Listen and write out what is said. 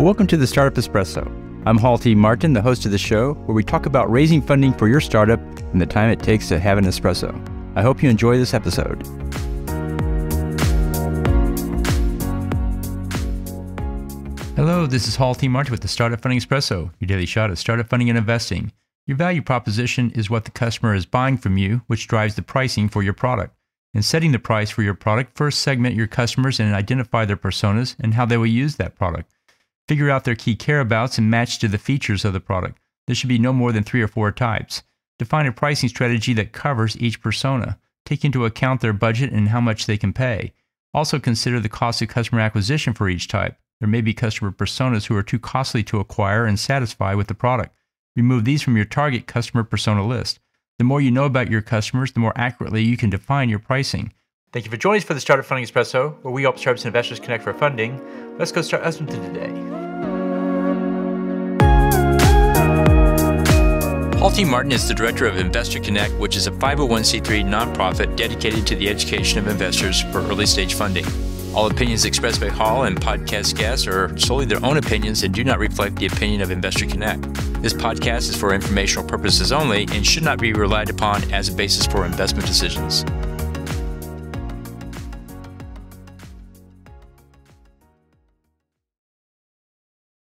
Well, welcome to the Startup Espresso. I'm Hall T. Martin, the host of the show, where we talk about raising funding for your startup and the time it takes to have an espresso. I hope you enjoy this episode. Hello, this is Hall T. Martin with the Startup Funding Espresso, your daily shot of startup funding and investing. Your value proposition is what the customer is buying from you, which drives the pricing for your product. In setting the price for your product, first segment your customers and identify their personas and how they will use that product. Figure out their key careabouts and match to the features of the product. There should be no more than three or four types. Define a pricing strategy that covers each persona. Take into account their budget and how much they can pay. Also consider the cost of customer acquisition for each type. There may be customer personas who are too costly to acquire and satisfy with the product. Remove these from your target customer persona list. The more you know about your customers, the more accurately you can define your pricing. Thank you for joining us for the Startup Funding Espresso, where we help startups and investors connect for funding. Let's go start to today. T. Martin is the director of Investor Connect, which is a 501c3 nonprofit dedicated to the education of investors for early stage funding. All opinions expressed by Hall and podcast guests are solely their own opinions and do not reflect the opinion of Investor Connect. This podcast is for informational purposes only and should not be relied upon as a basis for investment decisions.